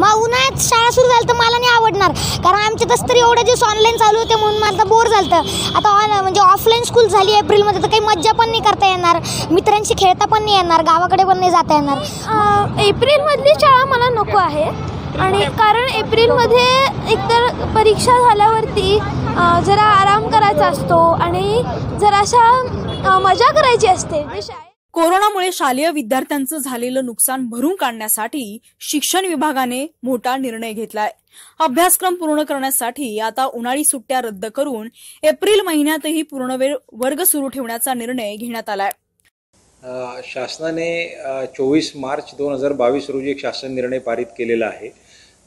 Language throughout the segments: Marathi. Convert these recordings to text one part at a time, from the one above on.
मग उन्हाळ्यात शाळा सुरू झाली तर मला नाही आवडणार. कारण आमचे तसं तरी एवढे दिवस ऑनलाईन चालू होते म्हणून मला बोर झालं आता ऑन म्हणजे ऑफलाईन स्कूल झाली एप्रिलमध्ये तर काही मज्जा पण नाही करता येणार. मित्रांशी खेळता पण नाही येणार. गावाकडे पण नाही जाता येणार. एप्रिलमधली शाळा मला नको आहे. आणि कारण एप्रिलमध्ये एकतर परीक्षा झाल्यावरती जरा आराम करायचा असतो आणि जराशा मजा करायची असते. शाळेत कोरोनामुळे शालेय विद्यार्थ्यांचं झालेलं नुकसान भरून काढण्यासाठी शिक्षण विभागाने मोठा निर्णय घेतलाय. अभ्यासक्रम पूर्ण करण्यासाठी आता उन्हाळी सुट्ट्या रद्द करून एप्रिल महिन्यातही पूर्णवेळ वर्ग सुरू ठेवण्याचा निर्णय घेण्यात आलाय. शासनाने चोवीस मार्च दोन हजार बावीस रोजी एक शासन निर्णय पारित केलेला आहे.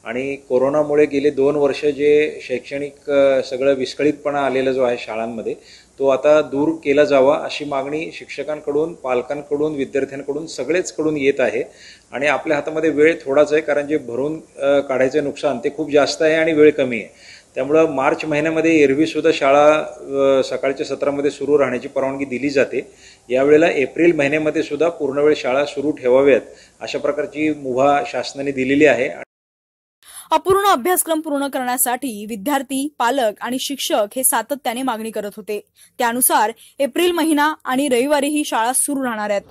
आणि कोरोनामुळे गेले दोन वर्ष जे शैक्षणिक सगळं विस्कळीतपणा आलेला जो आहे शाळांमध्ये तो आता दूर केला जावा अशी मागणी शिक्षकांकडून पालकांकडून विद्यार्थ्यांकडून सगळेचकडून येत आहे. आणि आपल्या हातामध्ये वेळ थोडाच आहे कारण जे भरून काढायचं नुकसान ते खूप जास्त आहे आणि वेळ कमी आहे. त्यामुळं मार्च महिन्यामध्ये एरवीसुद्धा शाळा सकाळच्या सत्रामध्ये सुरू राहण्याची परवानगी दिली जाते. यावेळेला एप्रिल महिन्यामध्ये सुद्धा पूर्णवेळ शाळा सुरू ठेवाव्यात अशा प्रकारची मुभा शासनाने दिलेली आहे. अपूर्ण अभ्यासक्रम पूर्ण करण्यासाठी विद्यार्थी पालक आणि शिक्षक हे सातत्याने मागणी करत होते. त्यानुसार एप्रिल महिना आणि रविवारी ही शाळा सुरू राहणार आहेत.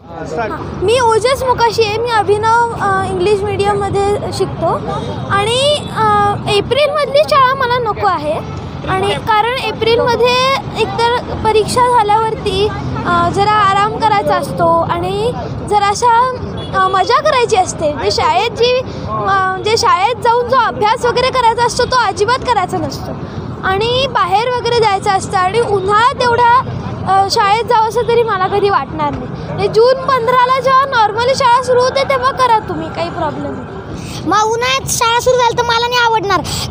मी ओजस मुकाशी आहे. मी अभिनव इंग्लिश मीडियममध्ये शिकतो. आणि एप्रिलमधली शाळा मला नको आहे. आणि कारण एप्रिलमध्ये एकतर परीक्षा झाल्यावरती जरा आराम करायचा असतो. आणि जराशा मजा करायची असते. जे शाळेत जी अ, जे शाळेत जाऊन जो अभ्यास वगैरे करायचा असतो तो अजिबात करायचा नसतो. आणि बाहेर वगैरे जायचं असतं आणि उन्हाळ्यात एवढ्या शाळेत जावं असं तरी मला कधी वाटणार नाही. म्हणजे जून पंधराला जेव्हा नॉर्मली शाळा सुरू होते तेव्हा करा तुम्ही काही प्रॉब्लेम नाही. मग उन्हाळ्यात शाळा सुरू झाली तर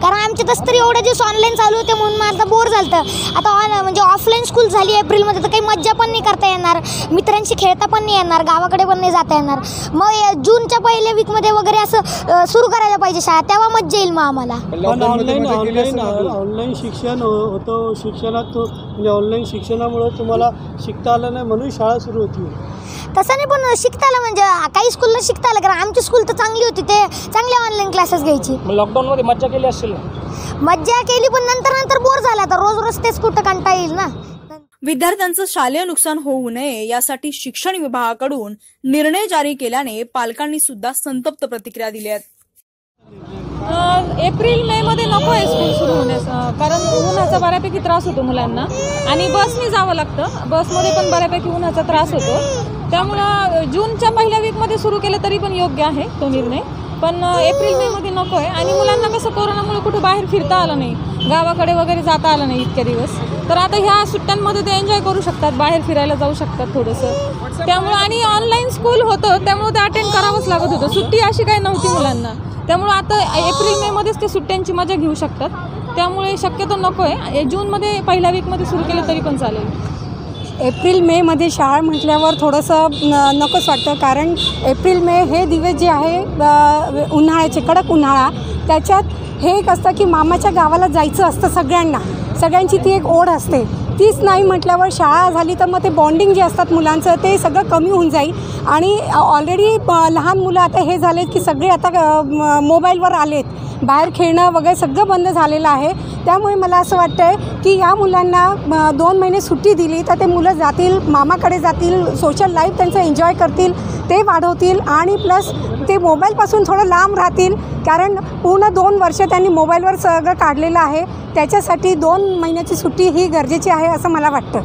कारण आमचे तस तरी एवढे दिवस ऑनलाईन चालू होते म्हणून मला बोर झालं आता ऑन म्हणजे ऑफलाईन स्कूल झाली एप्रिलमध्ये तर काही मज्जा पण नाही करता येणार. मित्रांशी खेळता पण नाही येणार गावाकडे पण नाही जाता येणार. मग जूनच्या पहिल्या वीकमध्ये वगैरे असं सुरू करायला पाहिजे शाळा तेव्हा मज्जा येईल मग आम्हाला. पण ऑनलाईन ऑनलाईन ऑनलाईन शिक्षण हो- होतं. शिक्षणात तो म्हणजे ऑनलाईन शिक्षणामुळं तुम्हाला शिकता आलं नाही म्हणून शाळा सुरू होती. तसं नाही पण शिकता आलं म्हणजे काही स्कूलला शिकता आलं. कारण आमची स्कूल तर चांगली होती ते चांगले ऑनलाईन क्लासेस घ्यायची. मग लॉकडाऊनमध्ये मज्जा केली असेल ना? मज्जा केली पण नंतर नंतर बोर झाला. तर रोज रोज तेच कुठं कंटाळा येईल ना? विद्यार्थ्यांचं शालेय नुकसान होऊ नये यासाठी शिक्षण विभागाकडून निर्णय जारी केल्याने पालकांनी सुद्धा संतप्त प्रतिक्रिया दिल्या आहेत. एप्रिल मे मध्ये नको आहे स्कूल सुरू होण्याचं कारण उन्हाचा बऱ्यापैकी त्रास होतो मुलांना. आणि बसने जावं लागतं. बसमध्ये पण बऱ्यापैकी उन्हाचा त्रास होतो. त्यामुळं जूनच्या पहिल्या वीकमध्ये सुरू केलं तरी पण योग्य आहे तो निर्णय. पण एप्रिल मे मध्ये नको आहे. आणि मुलांना कसं कोरोनामुळे कुठं बाहेर फिरता आलं नाही. गावाकडे वगैरे जाता आलं नाही इतक्या दिवस. तर आता ह्या सुट्ट्यांमध्ये ते एन्जॉय करू शकतात. बाहेर फिरायला जाऊ शकतात थोडंसं. त्यामुळं आणि ऑनलाईन स्कूल होतं त्यामुळे ते अटेंड करावंच लागत होतं. सुट्टी अशी काही नव्हती मुलांना. त्यामुळं आता एप्रिल मे मध्येच ते सुट्ट्यांची मजा घेऊ शकतात. त्यामुळे शक्यतो नको आहे. जूनमध्ये पहिल्या वीकमध्ये सुरू केलं तरी पण चालेल. एप्रिल मेमध्ये शाळा म्हटल्यावर थोडंसं न नकोच वाटतं. कारण एप्रिल मे हे दिवस जे आहे उन्हाळ्याचे कडक उन्हाळा. त्याच्यात हे एक असतं की मामाच्या गावाला जायचं असतं सगळ्यांना. सगळ्यांची ती एक ओढ असते. तीच नाही म्हटल्यावर शाळा झाली तर मग ते बॉन्डिंग जे असतात मुलांचं ते सगळं कमी होऊन जाईल. आणि ऑलरेडी लहान मुलं आता हे झालेत की सगळे आता मोबाईलवर आलेत. बाहेर खेळणं वगैरे सगळं बंद झालेलं आहे. त्यामुळे मला असं वाटतं आहे की या मुलांना दोन महिने सुट्टी दिली तर ते मुलं जातील मामाकडे जातील सोशल लाईफ त्यांचं एन्जॉय करतील ते वाढवतील आणि प्लस ते मोबाईलपासून थोडं लांब राहतील. कारण पूर्ण दोन वर्ष त्यांनी मोबाईलवर सगळं काढलेलं आहे. त्याच्यासाठी दोन महिन्याची सुट्टी ही गरजेची आहे असं मला वाटतं.